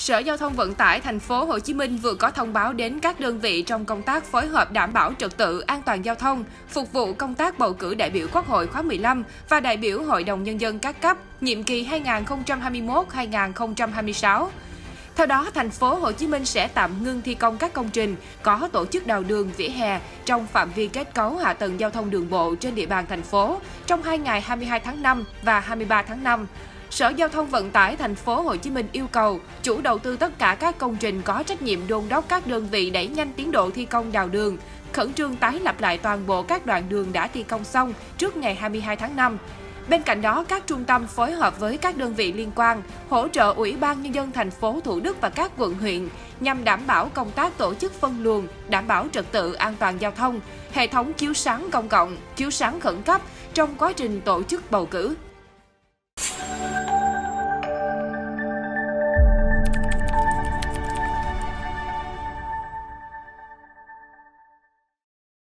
Sở Giao thông Vận tải thành phố Hồ Chí Minh vừa có thông báo đến các đơn vị trong công tác phối hợp đảm bảo trật tự an toàn giao thông, phục vụ công tác bầu cử đại biểu Quốc hội khóa 15 và đại biểu Hội đồng nhân dân các cấp nhiệm kỳ 2021-2026. Theo đó, thành phố Hồ Chí Minh sẽ tạm ngưng thi công các công trình có tổ chức đào đường vỉa hè trong phạm vi kết cấu hạ tầng giao thông đường bộ trên địa bàn thành phố trong hai ngày 22 tháng 5 và 23 tháng 5. Sở Giao thông Vận tải thành phố Hồ Chí Minh yêu cầu chủ đầu tư tất cả các công trình có trách nhiệm đôn đốc các đơn vị đẩy nhanh tiến độ thi công đào đường, khẩn trương tái lập lại toàn bộ các đoạn đường đã thi công xong trước ngày 22 tháng 5. Bên cạnh đó, các trung tâm phối hợp với các đơn vị liên quan hỗ trợ Ủy ban Nhân dân thành phố Thủ Đức và các quận huyện nhằm đảm bảo công tác tổ chức phân luồng, đảm bảo trật tự an toàn giao thông, hệ thống chiếu sáng công cộng, chiếu sáng khẩn cấp trong quá trình tổ chức bầu cử.